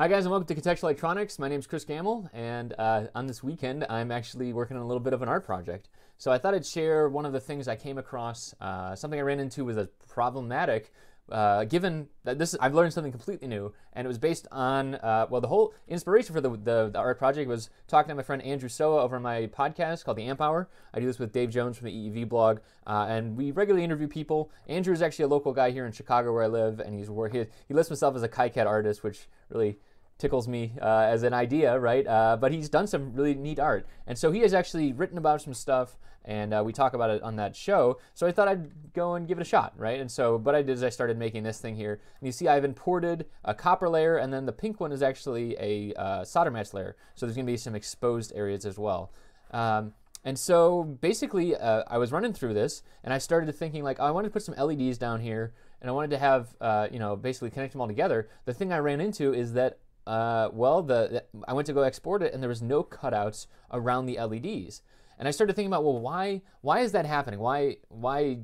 Hi guys and welcome to Contextual Electronics. My name is Chris Gammell and uh, on this weekend I'm actually working on a little bit of an art project. So I thought I'd share one of the things I came across, uh, something I ran into was a problematic uh, given that this I've learned something completely new and it was based on uh, well the whole inspiration for the, the, the, art project was talking to my friend Andrew Sowa over my podcast called the Amp Hour. I do this with Dave Jones from the EEV blog uh, and we regularly interview people. Andrew is actually a local guy here in Chicago where I live and he's he, he lists himself as a KiCad artist which really tickles me uh, as an idea, right? Uh, but he's done some really neat art. And so he has actually written about some stuff, and uh, we talk about it on that show. So I thought I'd go and give it a shot, right? And so what I did is I started making this thing here. And you see I've imported a copper layer, and then the pink one is actually a uh, solder mask layer. So there's going to be some exposed areas as well. Um, and so basically, uh, I was running through this, and I started thinking like, oh, I wanted to put some LEDs down here, and I wanted to have, uh, you know, basically connect them all together. The thing I ran into is that uh, well, the, the, I went to go export it and there was no cutouts around the LEDs. And I started thinking about, well, why why is that happening? Why why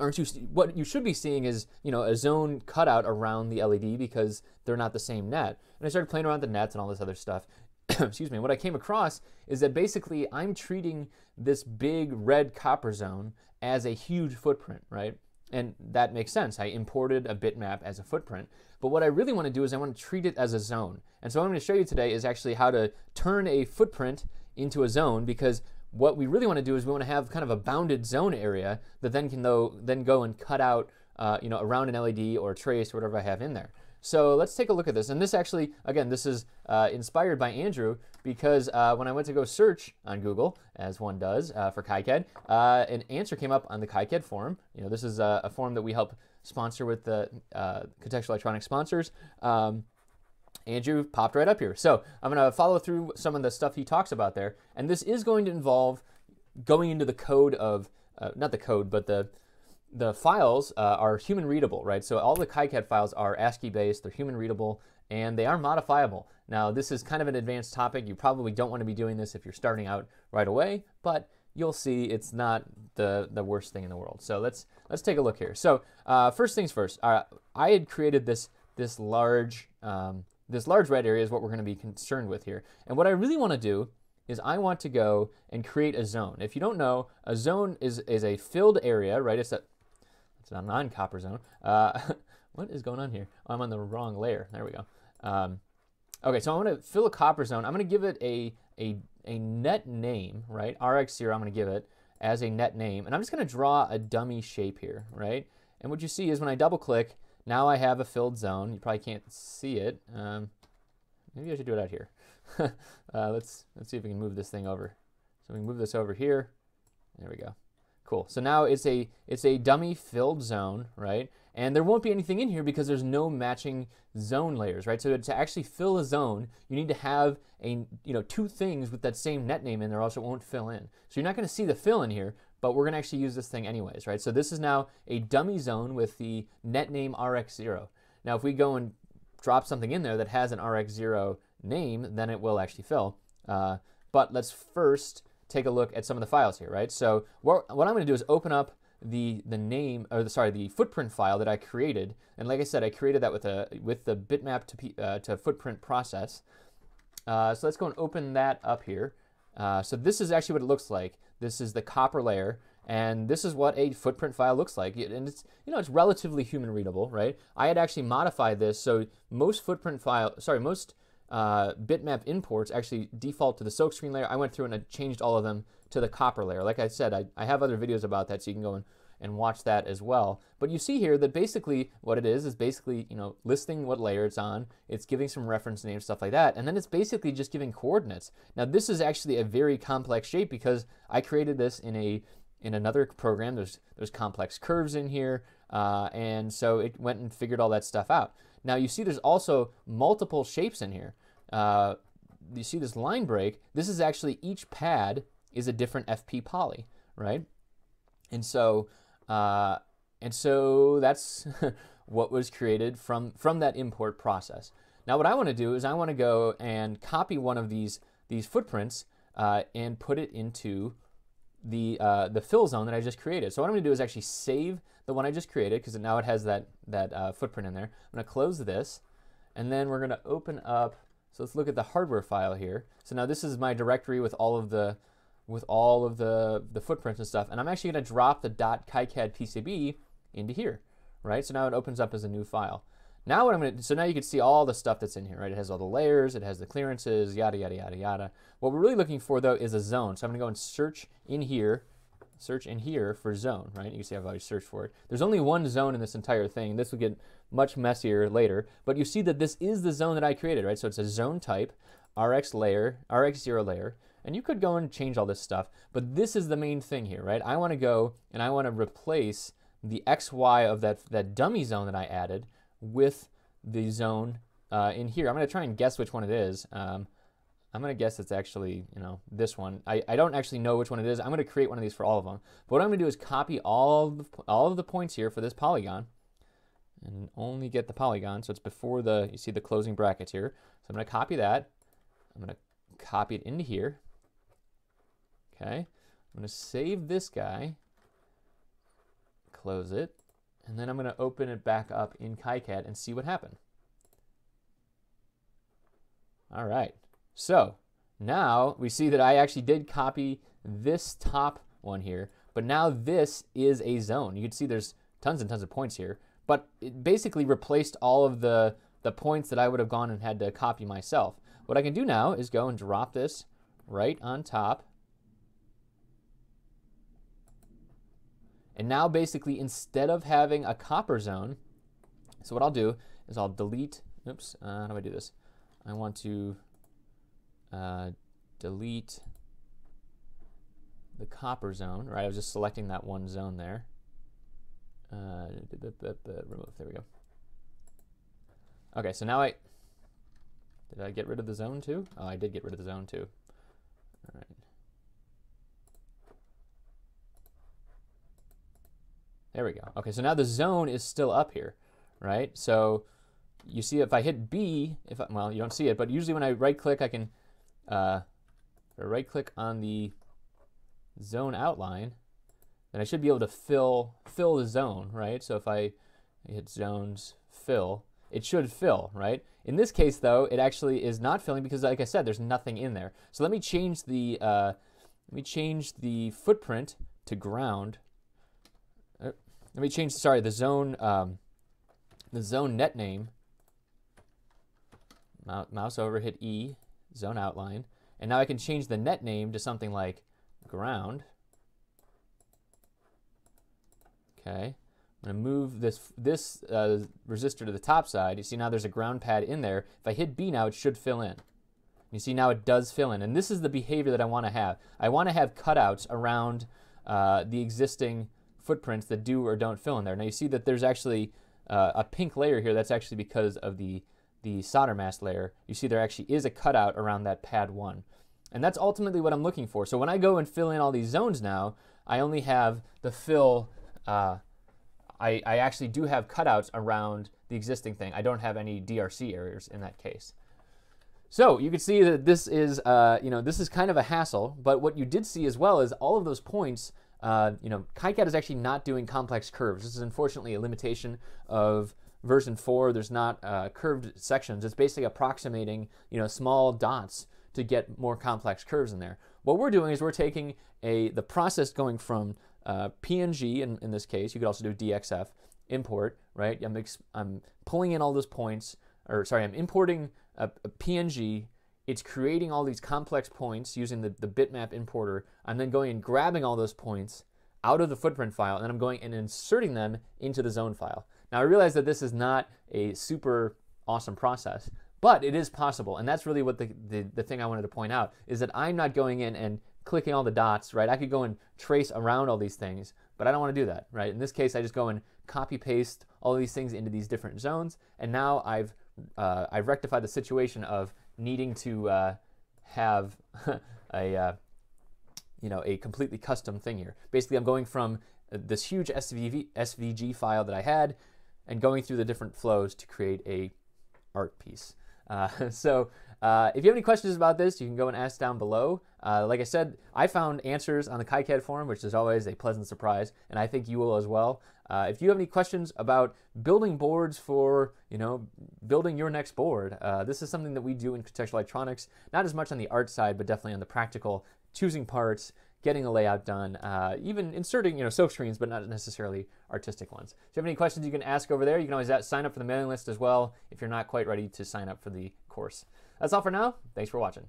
aren't you what you should be seeing is you know a zone cutout around the LED because they're not the same net. And I started playing around the nets and all this other stuff. Excuse me. What I came across is that basically I'm treating this big red copper zone as a huge footprint, right? And that makes sense. I imported a bitmap as a footprint. But what I really want to do is I want to treat it as a zone. And so what I'm going to show you today is actually how to turn a footprint into a zone because what we really want to do is we want to have kind of a bounded zone area that then can though, then go and cut out uh, you know, around an LED or a trace or whatever I have in there. So let's take a look at this. And this actually, again, this is uh, inspired by Andrew because uh, when I went to go search on Google, as one does uh, for KiCad, uh, an answer came up on the KiCad forum. You know, this is a, a forum that we help sponsor with the uh, Contextual Electronics sponsors. Um, Andrew popped right up here. So I'm going to follow through some of the stuff he talks about there. And this is going to involve going into the code of, uh, not the code, but the the files uh, are human readable, right? So all the KiCad files are ASCII based, they're human readable, and they are modifiable. Now, this is kind of an advanced topic. You probably don't want to be doing this if you're starting out right away, but you'll see it's not the, the worst thing in the world. So let's let's take a look here. So uh, first things first, uh, I had created this this large um, this large red area is what we're going to be concerned with here. And what I really want to do is I want to go and create a zone. If you don't know, a zone is, is a filled area, right? It's a a non-copper zone. Uh, what is going on here? Oh, I'm on the wrong layer. There we go. Um, okay, so I'm going to fill a copper zone. I'm going to give it a, a, a net name, right? RX0, I'm going to give it as a net name. And I'm just going to draw a dummy shape here, right? And what you see is when I double click, now I have a filled zone. You probably can't see it. Um, maybe I should do it out here. uh, let's, let's see if we can move this thing over. So we can move this over here. There we go. Cool. So now it's a it's a dummy filled zone, right? And there won't be anything in here because there's no matching zone layers, right? So to actually fill a zone, you need to have a you know two things with that same net name in there, it won't fill in. So you're not going to see the fill in here, but we're going to actually use this thing anyways, right? So this is now a dummy zone with the net name RX0. Now if we go and drop something in there that has an RX0 name, then it will actually fill. Uh, but let's first take a look at some of the files here, right? So what, what I'm going to do is open up the the name or the sorry the footprint file that I created, and like I said, I created that with a with the bitmap to uh, to footprint process. Uh, so let's go and open that up here. Uh, so this is actually what it looks like. This is the copper layer, and this is what a footprint file looks like. And it's you know it's relatively human readable, right? I had actually modified this so most footprint file, sorry, most uh, bitmap imports actually default to the silkscreen layer. I went through and I changed all of them to the copper layer. Like I said, I, I have other videos about that, so you can go and, and watch that as well. But you see here that basically what it is is basically you know listing what layer it's on. It's giving some reference names, stuff like that, and then it's basically just giving coordinates. Now this is actually a very complex shape because I created this in a in another program. There's there's complex curves in here, uh, and so it went and figured all that stuff out. Now you see there's also multiple shapes in here uh, you see this line break, this is actually each pad is a different FP poly, right? And so, uh, and so that's what was created from, from that import process. Now what I want to do is I want to go and copy one of these, these footprints uh, and put it into the, uh, the fill zone that I just created. So what I'm going to do is actually save the one I just created because now it has that, that uh, footprint in there. I'm going to close this and then we're going to open up, so let's look at the hardware file here. So now this is my directory with all of the with all of the, the footprints and stuff, and I'm actually going to drop the .KiCad PCB into here, right? So now it opens up as a new file. Now what I'm going to, so now you can see all the stuff that's in here, right? It has all the layers, it has the clearances, yada, yada, yada, yada. What we're really looking for though is a zone. So I'm going to go and search in here search in here for zone, right? You can see I've already searched for it. There's only one zone in this entire thing. This will get much messier later, but you see that this is the zone that I created, right? So it's a zone type, RX layer, RX0 layer, and you could go and change all this stuff, but this is the main thing here, right? I want to go and I want to replace the XY of that, that dummy zone that I added with the zone uh, in here. I'm going to try and guess which one it is. Um, I'm going to guess it's actually, you know, this one. I, I don't actually know which one it is. I'm going to create one of these for all of them. But what I'm going to do is copy all of, the, all of the points here for this polygon and only get the polygon. So it's before the, you see the closing brackets here. So I'm going to copy that. I'm going to copy it into here. Okay. I'm going to save this guy, close it, and then I'm going to open it back up in KiCad and see what happened. All right. So now we see that I actually did copy this top one here, but now this is a zone. You can see there's tons and tons of points here, but it basically replaced all of the, the points that I would have gone and had to copy myself. What I can do now is go and drop this right on top. And now basically instead of having a copper zone, so what I'll do is I'll delete, oops, uh, how do I do this? I want to uh, delete the copper zone, right? I was just selecting that one zone there. Uh, remove, there we go. Okay, so now I, did I get rid of the zone too? Oh, I did get rid of the zone too. All right. There we go. Okay, so now the zone is still up here, right? So you see if I hit B, if I, well, you don't see it, but usually when I right click, I can uh, right click on the zone outline, then I should be able to fill fill the zone, right? So if I hit zones fill, it should fill, right? In this case, though, it actually is not filling because, like I said, there's nothing in there. So let me change the uh, let me change the footprint to ground. Let me change, sorry, the zone um, the zone net name. Mouse over, hit E, zone outline. And now I can change the net name to something like ground. Okay. I'm going to move this, this uh, resistor to the top side. You see now there's a ground pad in there. If I hit B now, it should fill in. You see now it does fill in. And this is the behavior that I want to have. I want to have cutouts around uh, the existing footprints that do or don't fill in there. Now you see that there's actually uh, a pink layer here. That's actually because of the the solder mask layer, you see there actually is a cutout around that pad 1. And that's ultimately what I'm looking for. So when I go and fill in all these zones now, I only have the fill, uh, I, I actually do have cutouts around the existing thing. I don't have any DRC errors in that case. So you can see that this is, uh, you know, this is kind of a hassle, but what you did see as well is all of those points, uh, you know, KiCad is actually not doing complex curves. This is unfortunately a limitation of version 4, there's not uh, curved sections. It's basically approximating you know, small dots to get more complex curves in there. What we're doing is we're taking a the process going from uh, PNG, in, in this case, you could also do DXF, import, right? I'm, I'm pulling in all those points, or sorry, I'm importing a, a PNG, it's creating all these complex points using the, the bitmap importer. I'm then going and grabbing all those points out of the footprint file, and I'm going and inserting them into the zone file. Now I realize that this is not a super awesome process, but it is possible. And that's really what the, the, the thing I wanted to point out is that I'm not going in and clicking all the dots, right? I could go and trace around all these things, but I don't want to do that, right? In this case, I just go and copy paste all these things into these different zones. And now I've, uh, I've rectified the situation of needing to uh, have a, uh, you know, a completely custom thing here. Basically, I'm going from this huge SVG, SVG file that I had and going through the different flows to create a art piece. Uh, so Uh, if you have any questions about this, you can go and ask down below. Uh, like I said, I found answers on the KiCad forum, which is always a pleasant surprise, and I think you will as well. Uh, if you have any questions about building boards for, you know, building your next board, uh, this is something that we do in contextual electronics, not as much on the art side, but definitely on the practical, choosing parts, getting a layout done, uh, even inserting, you know, silk screens, but not necessarily artistic ones. If you have any questions, you can ask over there. You can always sign up for the mailing list as well if you're not quite ready to sign up for the course. That's all for now. Thanks for watching.